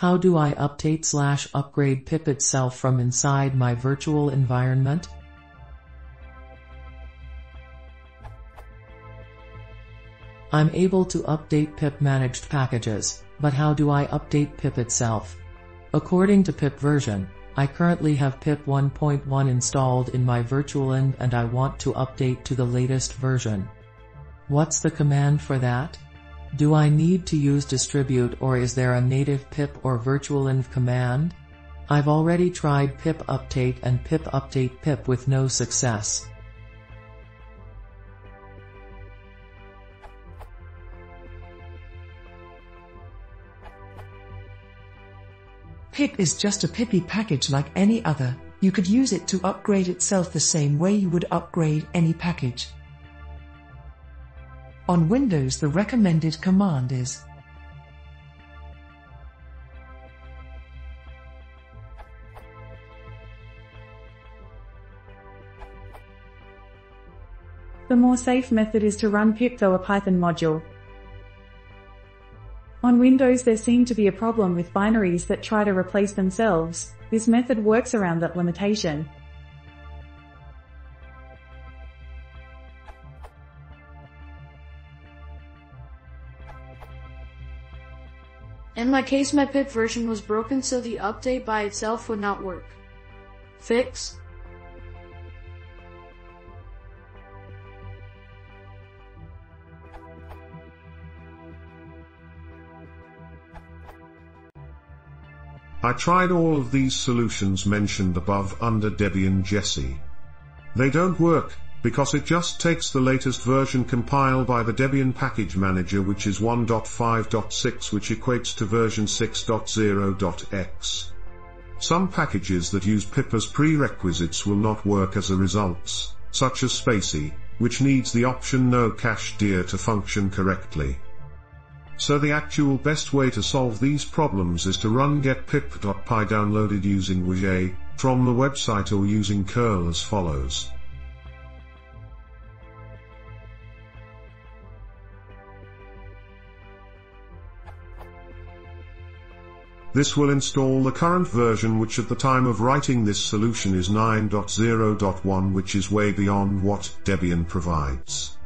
How do I update slash upgrade pip itself from inside my virtual environment? I'm able to update pip managed packages, but how do I update pip itself? According to pip version, I currently have pip 1.1 installed in my virtualenv and I want to update to the latest version. What's the command for that? Do I need to use distribute or is there a native pip or virtualenv command? I've already tried pip update and pip update pip with no success. Pip is just a PyPI package like any other. You could use it to upgrade itself the same way you would upgrade any package. On Windows the recommended command is The more safe method is to run pip though a Python module. On Windows there seemed to be a problem with binaries that try to replace themselves. This method works around that limitation. In my case my pip version was broken so the update by itself would not work. Fix I tried all of these solutions mentioned above under Debian Jessie. They don't work, because it just takes the latest version compiled by the Debian Package Manager which is 1.5.6 which equates to version 6.0.x. Some packages that use pip as prerequisites will not work as a result, such as spaCy, which needs the option no cache dir to function correctly. So the actual best way to solve these problems is to run getpip.py downloaded using wget from the website or using curl as follows. This will install the current version which at the time of writing this solution is 9.0.1 which is way beyond what Debian provides.